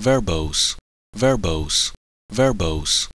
verbose, verbose, verbose.